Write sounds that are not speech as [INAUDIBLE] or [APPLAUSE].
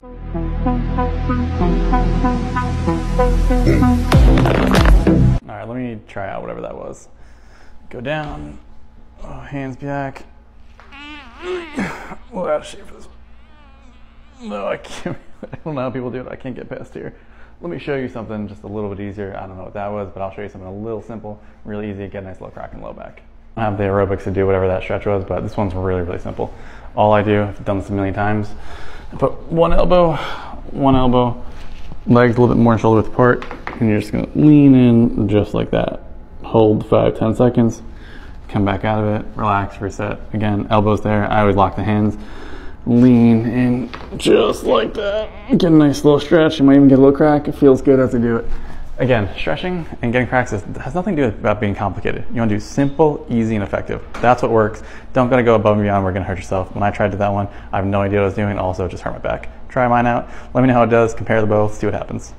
All right, let me try out whatever that was. Go down, oh, hands back. [COUGHS] Well, shape for this. No, I can't. [LAUGHS] I don't know how people do it. I can't get past here. Let me show you something just a little bit easier. I don't know what that was, but I'll show you something a little simple, really easy, get a nice little crack and low back. I have the aerobics to do whatever that stretch was, but this one's really, really simple. All I do, I've done this a million times, I put one elbow, one elbow, legs a little bit more shoulder width apart, and you're just gonna lean in just like that. Hold five, ten seconds, come back out of it, relax, reset. Again, elbows there. I always lock the hands. Lean in just like that. Get a nice little stretch. You might even get a little crack. It feels good as I do it. Again, stretching and getting cracks has nothing to do about being complicated. You want to do simple, easy, and effective. That's what works. Don't gotta go above and beyond. We're gonna hurt yourself. When I tried to that one, I have no idea what I was doing. Also, just hurt my back. Try mine out. Let me know how it does. Compare the both. See what happens.